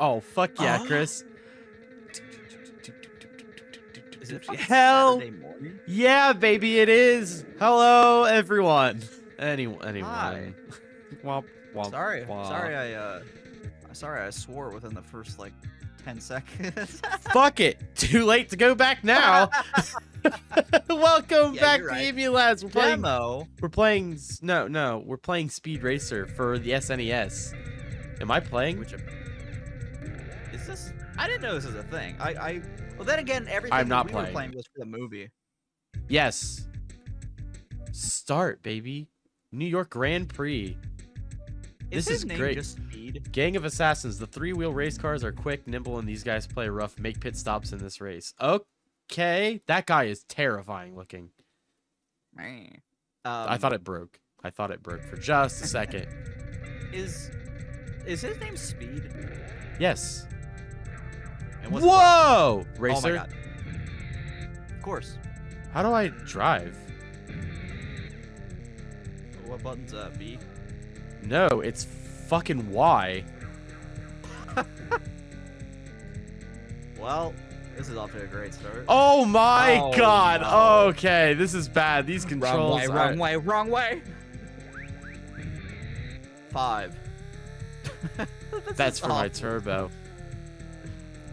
Oh fuck yeah, Ah. Chris. Is it Hell Yeah, baby, it is. Hello, everyone. Anyone, anyone. Hi. Womp, womp, Sorry, womp. sorry, I uh, sorry, I swore within the first like ten seconds. Fuck it. Too late to go back now. Welcome Yeah, back you're to right. EmuLads. We're playing. Demo. We're playing. No, no. We're playing Speed Racer for the SNES. Am I playing? Which this? I didn't know this was a thing. I, I. Well, then again, everything I'm not we playing. were playing was for the movie. Yes. Start, baby. New York Grand Prix. Is This his is great. Gang of Assassins. The three-wheel race cars are quick, nimble, and these guys play rough. Make pit stops in this race. Okay, that guy is terrifying looking. Man. I Um, thought it broke. I thought it broke for just a second. is is his name Speed? yes. And what's Whoa, name? racer. Oh my god. Of course. How do I drive? What button's uh B? No, it's fucking Y. Well, this is off to a great start. Oh my Oh, god. no. Okay, this is bad. These controls. wrong way, are- wrong way, wrong way. Five. That's for my turbo.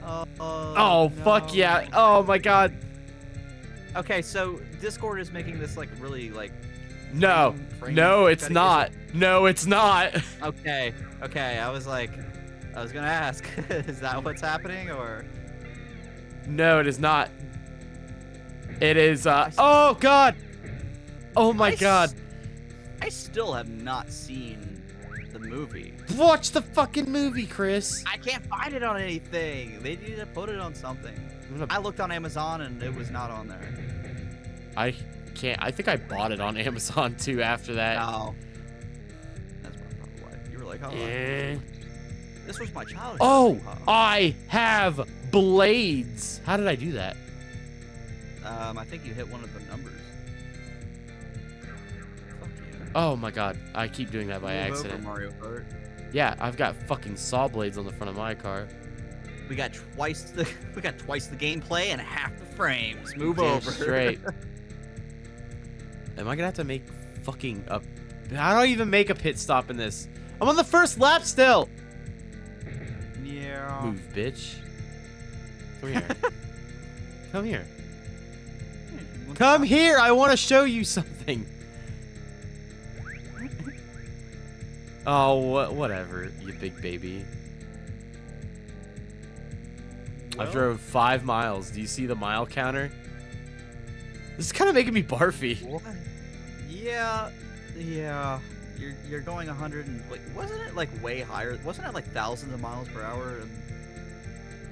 Oh, Oh fuck yeah. Oh my god. Okay, so Discord is making this like really like. No. No, it's not. No, it's not. Okay, okay. I was like, I was gonna ask, is that what's happening or? No, it is not. It is uh Oh god. Oh my I god. I still have not seen movie. Watch the fucking movie, Chris. I can't find it on anything. They need to put it on something. I'm I looked on Amazon and it was not on there. I can't. I think I bought it on Amazon too after that. No. That's probably why. You were like, oh, Eh. this was my childhood. Oh, Huh. I have blades. How did I do that? Um, I think you hit one of the numbers. Fuck yeah. Oh my god. I keep doing that by Move over, accident. Mario Kart. Yeah, I've got fucking saw blades on the front of my car. We got twice the we got twice the gameplay and half the frames. Move Damn over. straight. Am I gonna have to make fucking a? How do I even make a pit stop in this? I'm on the first lap still. yeah. Move, bitch. Come here. Come here. Come here. I want to show you something. Oh, wha- whatever, you big baby. I Well, drove five miles. Do you see the mile counter? This is kind of making me barfy. What? Yeah, yeah. You're you're going 100 and wait, wasn't it like way higher? Wasn't it like thousands of miles per hour? And...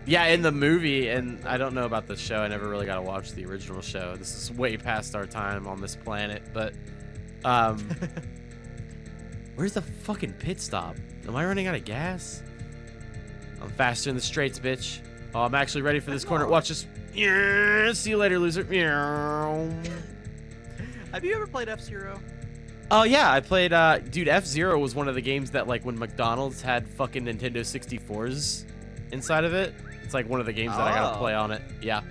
Yeah, in the movie, and I don't know about the show. I never really got to watch the original show. This is way past our time on this planet, but um, where's the fucking pit stop? Am I running out of gas? I'm faster in the straights, bitch. Oh, I'm actually ready for this corner. Watch this. Yeah, see you later, loser. Have you ever played F Zero? Oh yeah, I played. Uh, dude, F Zero was one of the games that like when McDonald's had fucking Nintendo 64s inside of it. It's like one of the games that I gotta Oh. play on it. Yeah.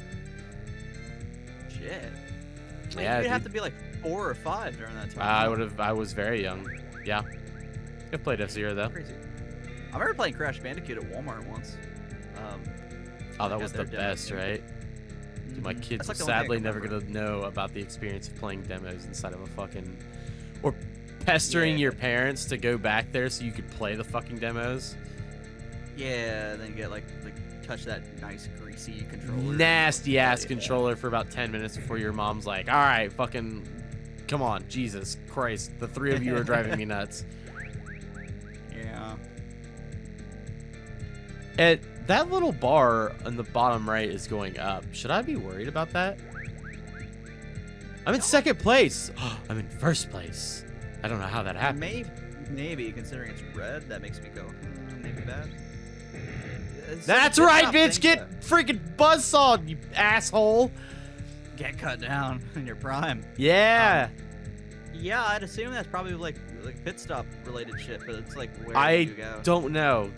Shit. Man, Yeah, you'd have to be like four or five during that time. I would have. I was very young. Yeah. I played F Zero though. Crazy. I remember playing Crash Bandicoot at Walmart once. Um, Oh, that was the demo best, too. right? Dude, my mhm. kids like the only thing I sadly never gonna know about the experience of playing demos inside of a fucking or pestering Yeah. your parents to go back there so you could play the fucking demos. Yeah, then you get like like touch that nice greasy controller. Nasty ass Yeah. controller for about 10 minutes before your mom's like, all right, fucking, come on, Jesus Christ. The three of you are driving me nuts. It, that little bar on the bottom right is going up. Should I be worried about that? I'm in second place. I'm in first place. I don't know how that happened. Maybe, maybe considering it's red, that makes me go, hmm, maybe bad. It's- That's it's right, bitch. Get freaking buzzsawed, you asshole. get cut down in your prime. Yeah. Yeah, I'd assume that's probably like like pit stop related shit, but it's like where I do you go? don't know.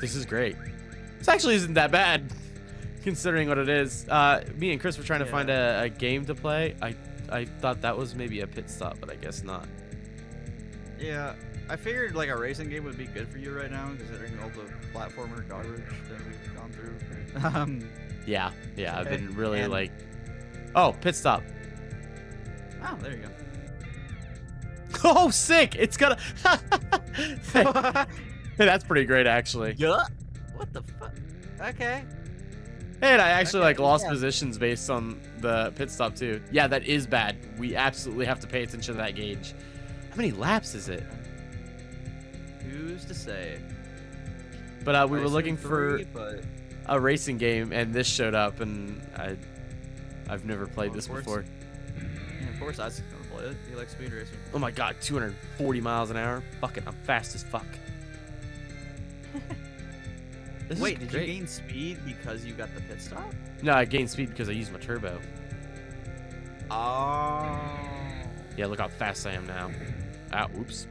This is great. This actually isn't that bad, considering what it is. Uh, me and Chris were trying to find a, a game to play. I I thought that was maybe a pit stop, but I guess not. Yeah, I figured like a racing game would be good for you right now, considering all the platformer garbage that we've gone through. um, Yeah, yeah. I've been really And- like. Oh, pit stop. oh, there you Oh, sick! It's gonna. hey, go. that's pretty great, actually. yeah. What the fuck? Okay. And I actually Okay, like lost yeah. positions based on the pit stop too. Yeah, that is bad. We absolutely have to pay attention to that gauge. How many laps is it? Who's to say? But uh, we I were looking for three, but a racing game, and this showed up, and I, I've never played Oh, this before. yeah, of course Isaac's gonna play it. He likes speed racing. Oh my god, 240 miles an hour. Fuck it, I'm fast as fuck. This is Wait, did great. you gain speed because you got the pit stop? No, I gained speed because I used my turbo. Oh. Yeah, look how fast I am now. Ah, oops.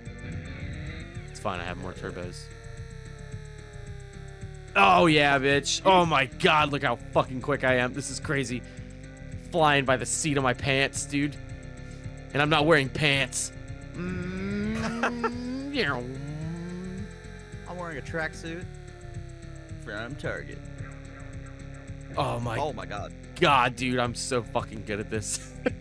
It's fine, I have more turbos. Oh yeah, bitch. Oh my god, look how fucking quick I am. This is crazy. Flying by the seat of my pants, dude. And I'm not wearing pants. Mm, yeah. I'm wearing a tracksuit from Target. oh my oh my god. god, dude, I'm so fucking good at this.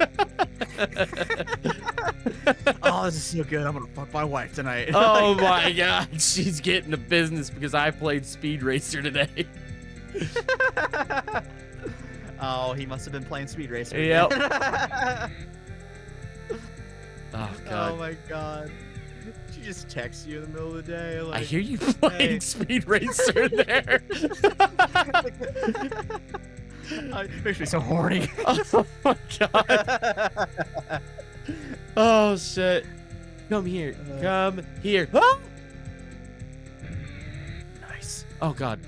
oh, this is so good. I'm gonna fuck my wife tonight. oh my god, she's getting the business because I played Speed Racer today. oh, he must have been playing Speed Racer. Yep. Again. Oh oh my god. She just texts you in the middle of the day. Like, I hear you playing hey. Speed Racer there. Uh, it makes me so horny. oh my god. Oh shit. Come here. Uh. Come here. Ah! nice. Oh god.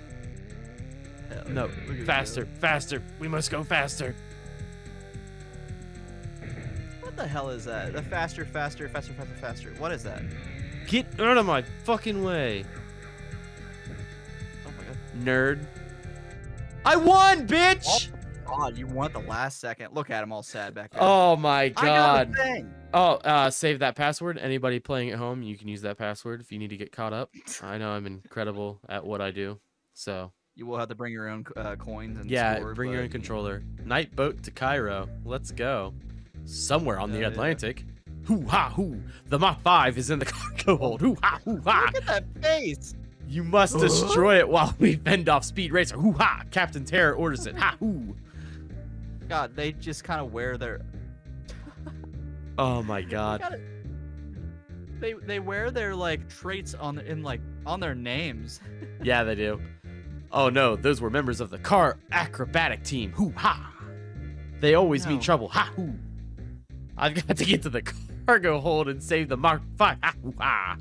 No. yeah, look at Faster. Faster. We must go faster. What the hell is that? The faster, faster, faster, faster, faster. What is that? Get out of my fucking way, Oh my god. nerd. I won, bitch! God, you won at the last second. Look at him all sad back there. Oh my god. thing. Oh, uh, save that password. Anybody playing at home, you can use that password if you need to get caught up. I know I'm incredible at what I do. So, You will have to bring your own uh, coins and yeah, score, bring your own controller. Night boat to Cairo. Let's go. Somewhere on the Hell yeah. Atlantic. Hoo ha hoo. The Mach 5 is in the cargo hold. Hoo ha hoo ha. Look at that face. You must destroy it while we fend off Speed Racer. Hoo ha. Captain Terror orders it. Ha hoo. God, they just kind of wear their. Oh my They god. gotta- They they wear their like traits on in like on their names. Yeah, they do. Oh no, those were members of the car acrobatic team. Hoo ha! They always mean trouble. Ha hoo! I've got to get to the cargo hold and save the Mach Five. Hoo! Ah,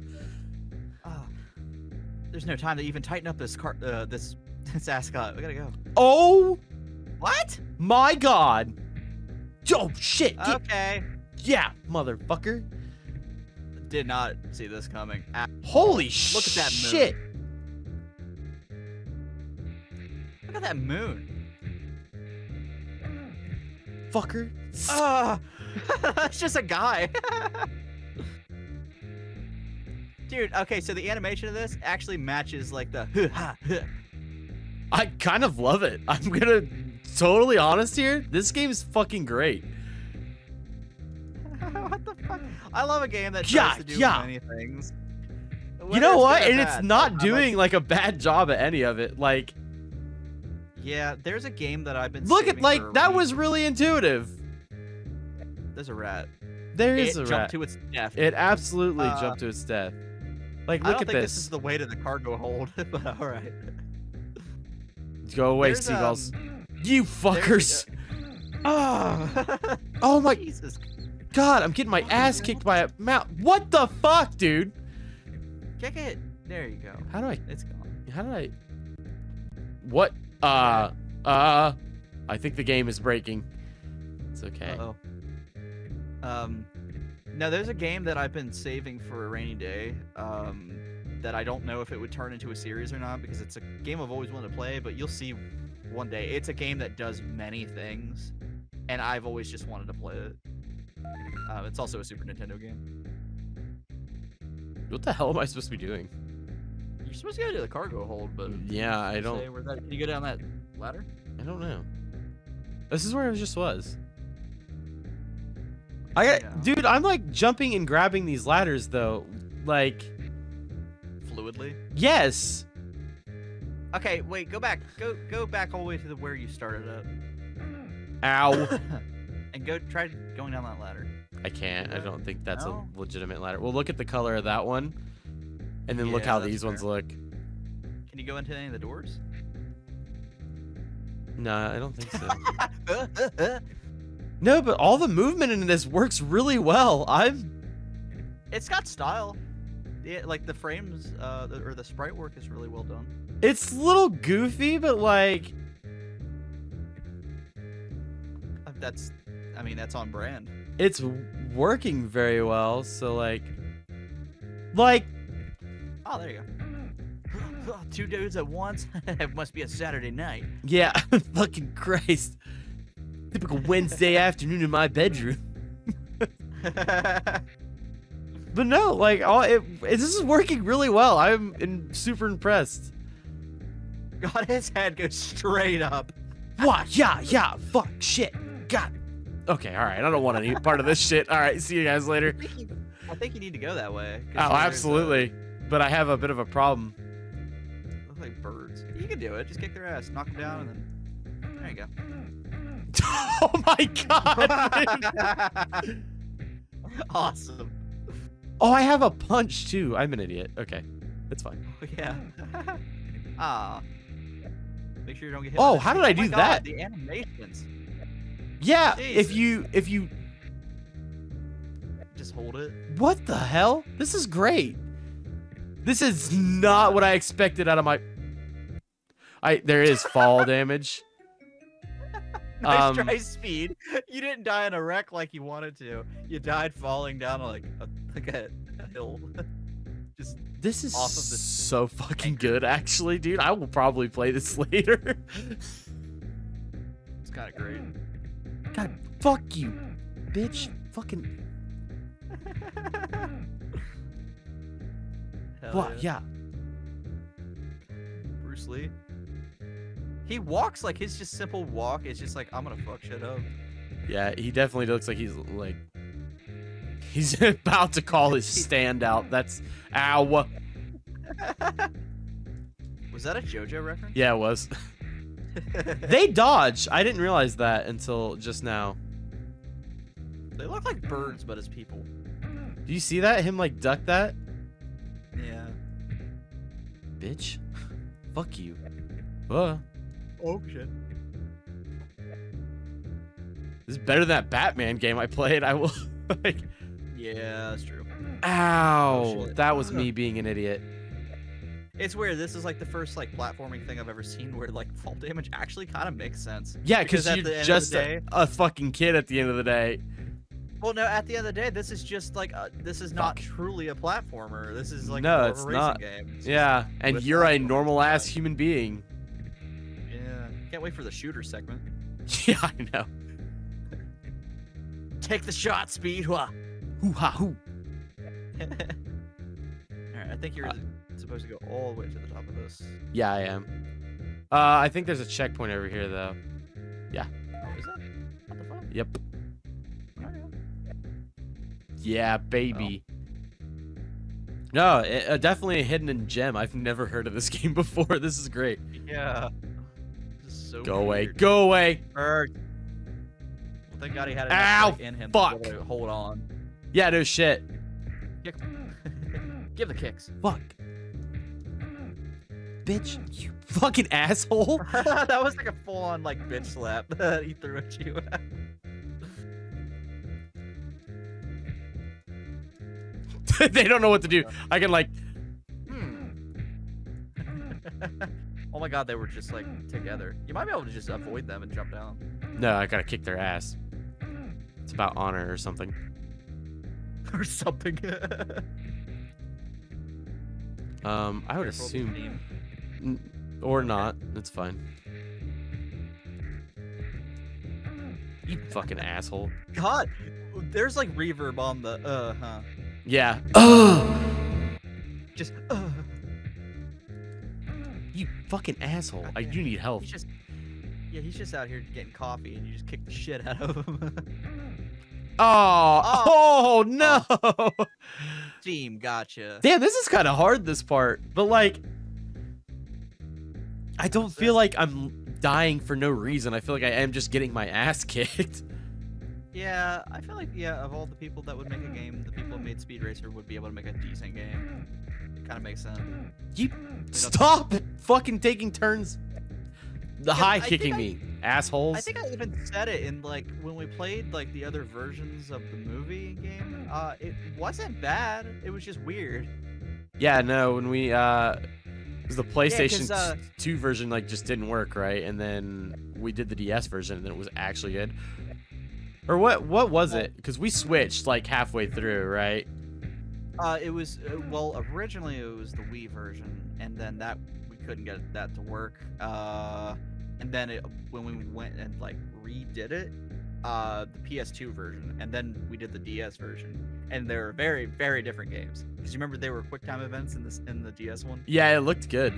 there's no time to even tighten up this car. Uh, this this ascot. We gotta go. Oh What? my god! Oh shit! Okay. yeah, motherfucker! Did not see this coming. Holy Look at that moon. shit! Look at that moon. Fucker! Ah, it's just a guy. Dude, okay, so the animation of this actually matches like the ha. I kind of love it. I'm gonna totally honest here. This game's fucking great. what the fuck? I love a game that Yeah, tries to do yeah. many things. You know what? And it's not like doing it. like a bad job at any of it. Like, Yeah, there's a game that I've been. look at like that week. was really intuitive. There's a rat. There is it a jumped rat. to its death. It absolutely Uh, jumped to its death. Like, look at this. I don't think this. this is the way to the cargo hold, but all right. Go away, There's, seagulls. um, You fuckers. Oh, Oh my Jesus! god, I'm getting my ass kicked by a mouse. What the fuck, dude? Kick it. There you go. How do I? It's gone. How did I? What? Uh. Uh. I think the game is breaking. It's okay. Uh oh. Um. No, there's a game that I've been saving for a rainy day. Um, that I don't know if it would turn into a series or not because it's a game I've always wanted to play. But you'll see one day. It's a game that does many things, and I've always just wanted to play it. Uh, it's also a Super Nintendo game. What the hell am I supposed to be doing? You're supposed to go to the cargo hold, but Yeah, I don't. that, can you go down that ladder? I don't know. This is where I just was. I got, Yeah. dude. I'm like jumping and grabbing these ladders though. Like, Fluidly. yes. Okay, wait. Go back. Go go back all the way to the where you started at, Ow. and go try going down that ladder. I can't. I don't think that's No? a legitimate ladder. Well, look at the color of that one, and then look how that's these ones look. Can you go into any of the doors? No, I don't think so. no, but all the movement in this works really well. I'm. it's got style. Like the frames, uh, or the sprite work is really well done. It's a little goofy, but like, Uh, That's, I mean, that's on brand. it's working very well. So like, like Oh, there you go. Two dudes at once. it must be a Saturday night. Yeah, fucking Christ. Typical Wednesday afternoon in my bedroom. But no, like all it, it this is working really well. I'm in, super impressed. God, his head goes straight up. What? Yeah, yeah. Fuck. Shit. God. Okay. All right. I don't want any part of this shit. All right. See you guys later. I think you, I think you need to go that way. Oh, absolutely. But I have a bit of a problem. look like birds. You can do it. Just kick their ass, knock them down, and then there you go. oh my god. awesome. oh, I have a punch too. I'm an idiot. Okay. It's fine. Yeah. Ah. Make sure you don't get hit. Oh, how did I Oh my do God, that? The animations. Yeah. If you if you Just hold it. What the hell? This is great. This is not what I expected out of my. I there is fall damage. Nice Um, try, speed. You didn't die in a wreck like you wanted to. You died falling down like a, like a, hill. Just This is off of the so fucking good, actually, dude. I will probably play this later. it's kind of great. God, fuck you, bitch. Fucking Hell what? Yeah. Bruce Lee. He walks like his just simple walk is just like I'm gonna fuck shit up. Yeah, he definitely looks like he's like he's about to call his stand out. That's ow. Was that a JoJo reference? Yeah, it was. They dodge. I didn't realize that until just now. they look like birds, but as people. Do you see that? Him like duck that? Yeah. Bitch. Fuck you. Uh, Oh shit. this is better than that Batman game I played. I will like Yeah, that's true. Ow. Oh, shit. that was me being an idiot. It's weird. This is like the first like platforming thing I've ever seen where like fall damage actually kind of makes sense. Yeah, Because because you're the end of just the a, day- a fucking kid at the end of the day. Well, no. At the end of the day, this is just like a, this is not truly a platformer. This is like No, more it's racing not. game. It's Yeah, and you're a normal ass human being. Can't wait for the shooter segment. Yeah, I know. Take the shot, speed. Wah. Hoo ha hoo. All right. I think you're Uh, supposed to go all the way to the top of this. Yeah, I am. Uh, I think there's a checkpoint over here though. Yeah. Oh, is that? What the fuck? Yep. Yeah, baby. No, it, uh, definitely a hidden gem. I've never heard of this game before. This is great. Yeah. So Go away. weird. Go away. Bird. Well, thank God he had enough Ow, in him fuck. hold on. Yeah, no shit. Kick. Give the kicks. Fuck. Bitch, you fucking asshole. that was like a full-on like bitch slap that he threw at you. they don't know what to do. I can like Hmm. Oh my god, they were just like together. You might be able to just avoid them and jump down. No, I gotta kick their ass. It's about honor or something. or something. Um, I would Careful assume, or not. It's fine. You fucking asshole. God, there's like reverb on the uh huh. Yeah. Oh, Just uh. Fucking asshole. I do need help. He's just yeah, he's just out here getting coffee, and you just kick the shit out of him. Oh, oh no. Oh. Team, gotcha. Damn, this is kind of hard, this part. But, like, I don't feel like I'm dying for no reason. I feel like I am just getting my ass kicked. Yeah, I feel like yeah, of all the people that would make a game, the people who made Speed Racer would be able to make a decent game. Kind of makes sense. You stop fucking taking turns the Yeah, high I kicking I- me, assholes. I think I even said it in like when we played like the other versions of the movie game. Uh, it wasn't bad. It was just weird. yeah, no, when we uh 'cause the PlayStation 'cause, uh, 2 version like just didn't work, right? And then we did the DS version and then it was actually good. Or what what was it? Cuz we switched like halfway through, right? Uh, it was uh, well originally it was the Wii version, and then that we couldn't get that to work. Uh, and then it, when we went and like redid it, uh, the PS2 version, and then we did the DS version, and they were very very different games. Because you remember they were QuickTime events in this in the DS one. Yeah, it looked good.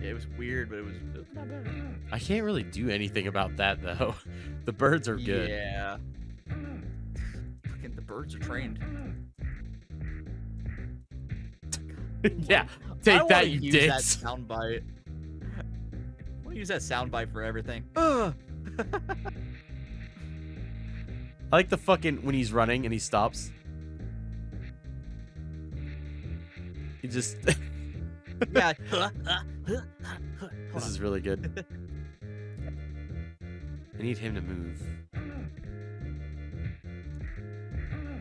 Yeah, it was weird, but it was, it was not bad. I can't really do anything about that though. The birds are good. Yeah. Fucking the birds are trained. Yeah, I take that, you use that dicks. soundbite. We'll use that soundbite for everything. I like the fucking when he's running and he stops. He just yeah. this is really good. I need him to move.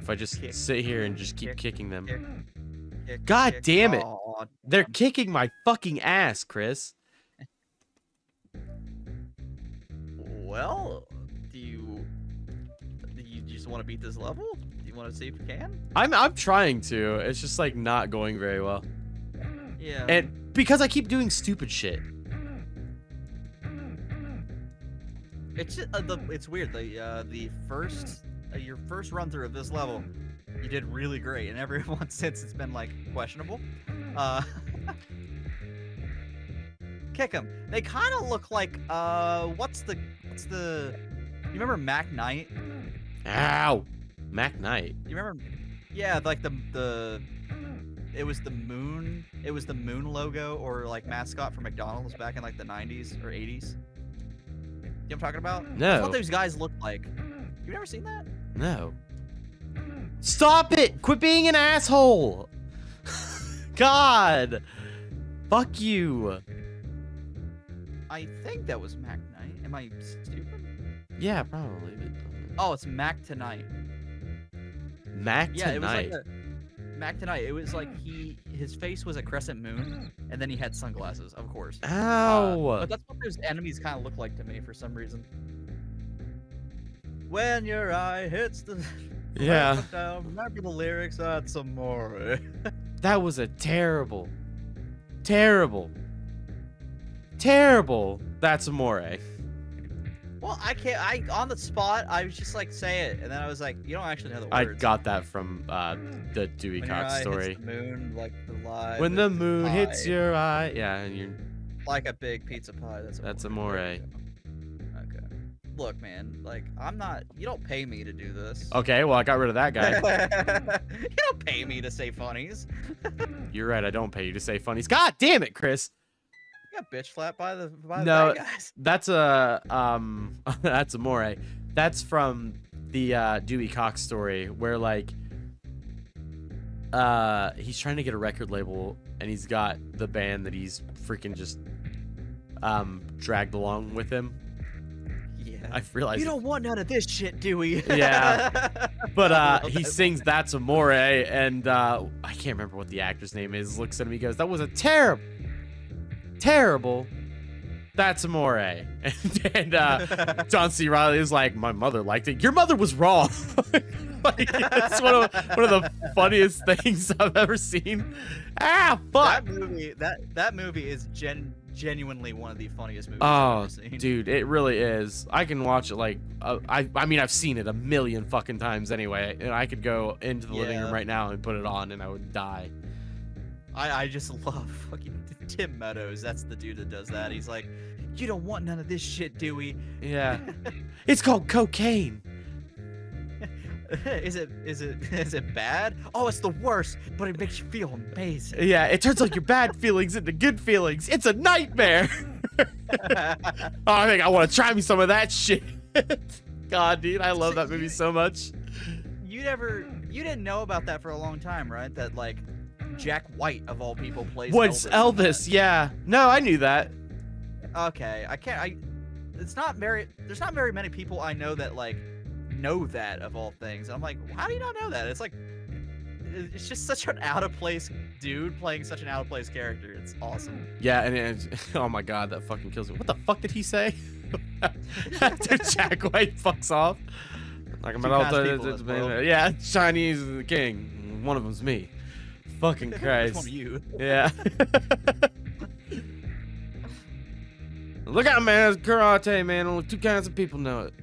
If I just Kick. sit here and just keep Kick. kicking them. Kick. Kick, God kick. damn it. They're kicking my fucking ass, Chris. Well, do you do you just want to beat this level? Do you want to see if you can? I'm I'm trying to. It's just like not going very well. Yeah. And because I keep doing stupid shit. It's just, uh, the it's weird. The uh, the first uh, your first run through of this level, you did really great, and everyone since it's been like questionable. Uh, kick them. They kind of look like uh, what's the what's the? You remember Mac Knight? Ow. Mac Knight. You remember? Yeah, like the the. It was the moon. It was the moon logo or like mascot for McDonald's back in like the 90s or 80s. You know what I'm talking about? No. That's what those guys look like. You never seen that? No. Stop it! Quit being an asshole! God! Fuck you! I think that was Mac Knight. Am I stupid? Yeah, probably. Oh, it's Mac Tonight. Mac Yeah, it was like a, Mac Tonight. It was like he his face was a crescent moon, and then he had sunglasses, of course. Uh, Ow! but that's what those enemies kind of look like to me for some reason. When your eye hits the yeah, Put down, remember the lyrics at some more. that was a terrible, terrible, terrible. That's amore. well, I can't. I on the spot. I was just like, say it, and then I was like, you don't actually know the I got that from uh, the Dewey when your Cox eye story. Hits the moon, like the lie. When the moon hits your eye, yeah, and you're like a big pizza pie. That's That's amore. There amore. You go. Okay. Look, man. Like, I'm not. You don't pay me to do this. okay. Well, I got rid of that guy. you don't pay me to say funnies. You're right. I don't pay you to say funnies. God damn it, Chris. You got bitch flat by the by No, the guys. That's a um that's amore. That's from the uh Dewey Cox story where like uh he's trying to get a record label and he's got the band that he's freaking just um dragged along with him. I realized You don't want none of this shit, do we? Yeah. but uh he sings that's amore and uh I can't remember what the actor's name is looks at me goes that was a terrible terrible that's amore and, and uh John C. Reilly is like, my mother liked it. Your mother was wrong. like it's one of one of the funniest things I've ever seen. Ah, fuck. That movie, that that movie is gen genuinely one of the funniest movies Oh, I've ever seen. dude, it really is. I can watch it like uh, I. I mean, I've seen it a million fucking times anyway, and I could go into the living room right now and put it on, and I would die. I, I just love fucking Tim Meadows. That's the dude that does that. He's like, you don't want none of this shit, do Dewey. Yeah, it's called cocaine. is it is it is it bad? Oh, it's the worst, but it makes you feel amazing. Yeah, it turns like your bad feelings into good feelings. It's a nightmare. oh, I think I want to try me some of that shit. God, dude, I love So that movie you- so much. you never you didn't know about that for a long time, right? That like Jack White of all people plays What's Elvis. Elvis? Yeah. No, I knew that. Okay, I can't. I. It's not very. There's not very many people I know that like know that of all things. And I'm like, how do you not know that? It's like, it's just such an out of place dude playing such an out of place character. It's awesome. Yeah, and it, oh my god, that fucking kills me. What the fuck did he say? After Jack White fucks off. Like I'm Two about fast to, people in this yeah, Chinese is the king. One of them's me. Fucking Which Christ. one you? Yeah. Look out, man! It's karate, man. Only two kinds of people know it.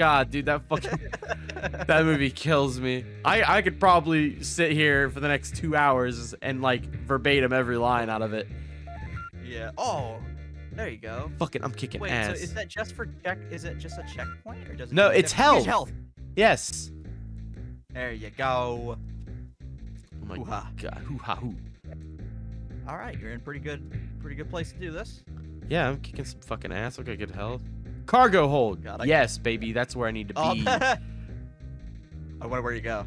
God, dude, that fucking that movie kills me. I I could probably sit here for the next two hours and like verbatim every line out of it. Yeah. Oh, there you go. Fucking, I'm kicking Wait, ass. so is that just for check? Is it just a checkpoint or does it? No, it's different- Use health. Yes. There you go. Oh my Hoo-ha. god. Hoo ha hoo. All right, you're in pretty good, pretty good place to do this. Yeah, I'm kicking some fucking ass. I good health. Cargo hold. God, yes, baby. That's where I need to Oh, be. I wonder where you go.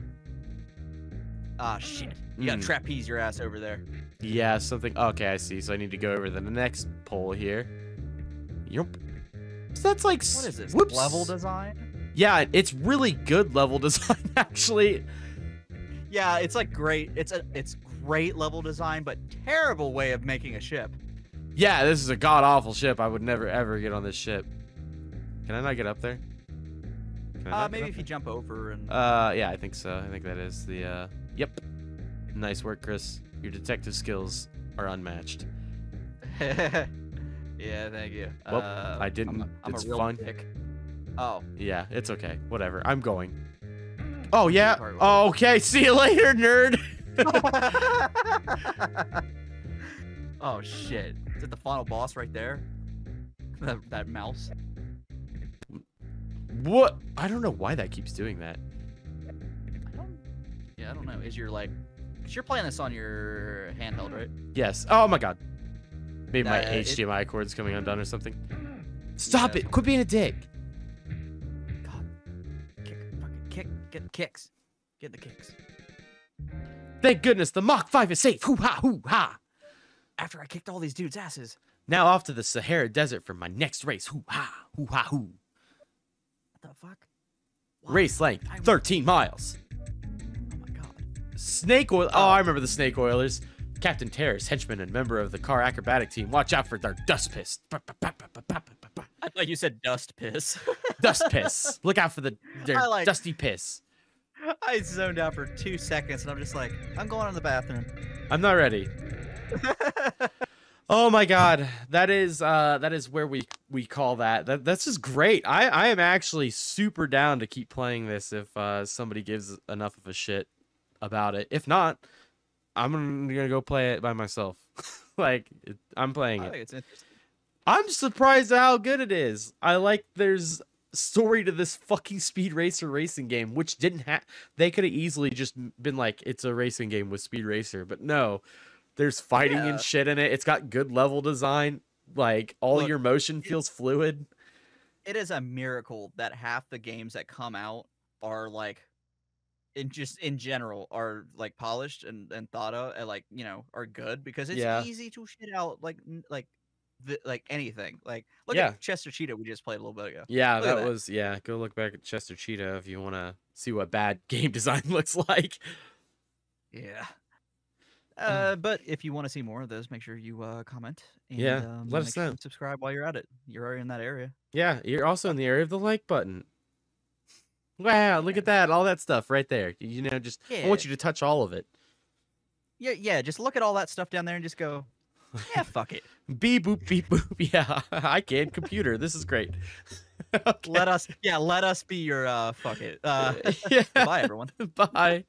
Ah, shit. You got Mm. trapeze your ass over there. Yeah, something. Okay, I see. So I need to go over to the next pole here. Yup. So that's like. What is this? Whoops. Level design? Yeah, it's really good level design, actually. Yeah, it's like great. It's a it's great level design, but terrible way of making a ship. Yeah, this is a god awful ship. I would never ever get on this ship. Can I not get up there? Uh, maybe if you jump over and. Uh, yeah, I think so. I think that is the. uh Yep. Nice work, Chris. Your detective skills are unmatched. yeah, thank you. Well, uh, I didn't- I'm a, I'm it's fine. dick. Oh. Yeah, it's okay. Whatever. I'm going. Oh yeah. Oh, okay. See you later, nerd. oh shit! Is it the final boss right there? That, that mouse. What? I don't know why that keeps doing that. I don't. Yeah, I don't know. Is your like, cause you're playing this on your handheld, right? Yes. Oh my god. Maybe my Uh, it- HDMI cord's coming undone or something. Stop Yeah. it! Quit being a dick. God. Kick, fucking kick, get the kicks, get the kicks. Thank goodness the Mach 5 is safe. Hoo ha hoo ha. After I kicked all these dudes' asses. Now off to the Sahara Desert for my next race. Hoo ha hoo ha hoo. What the fuck? Why? Race length 13 miles. Oh my god. Snake oil. Oh, oh, I remember the Snake Oilers. Captain Terror's, henchman and member of the car acrobatic team. Watch out for their dust piss. I thought you said dust piss. Dust piss. Look out for the their like- dusty piss. I zoned out for two seconds and I'm just like, I'm going in the bathroom. I'm not ready. Oh my god, that is uh that is where we we call that. That that's just great. I I am actually super down to keep playing this if uh somebody gives enough of a shit about it. If not, I'm gonna go play it by myself. like it, I'm playing I it. think it's interesting. I'm surprised at how good it is. I like there's story to this fucking speed racer racing game, which didn't have. They could have easily just been like, it's a racing game with speed racer, but no. There's fighting Yeah. and shit in it. It's got good level design. Like all Look, your motion feels fluid. It is a miracle that half the games that come out are like in just in general are like polished and, and thought of and like you know are good because it's Yeah. easy to shit out like like the, like anything like look Yeah. at Chester Cheetah we just played a little bit ago Yeah, that, that. was yeah. Go look back at Chester Cheetah if you want to see what bad game design looks like. yeah uh, but if you want to see more of those make sure you uh comment and, Yeah, um, let us sure know. you subscribe while you're at it you're already in that area Yeah, you're also in the area of the like button. Wow, look at that. All that stuff right there. You know, just I want you to touch all of it. Yeah, yeah. Just look at all that stuff down there and just go, yeah, fuck it. Beep boop beep boop. Yeah, I can computer. This is great. Okay. Let us, yeah, let us be your uh, fuck it. Uh, yeah. bye, everyone. Bye.